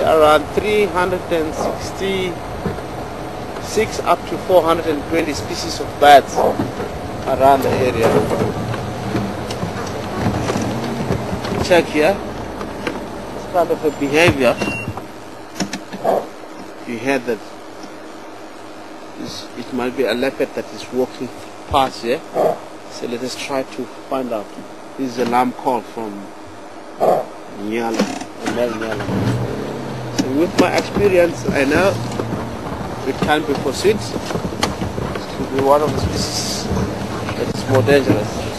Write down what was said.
around 366 up to 420 species of birds around the area. Check here. This kind of a behavior. You hear that it might be a leopard that is walking past here. So let us try to find out. This is alarm call from Nyala, Nyala. With my experience, I know it can be pursued to be one of the species that is more dangerous.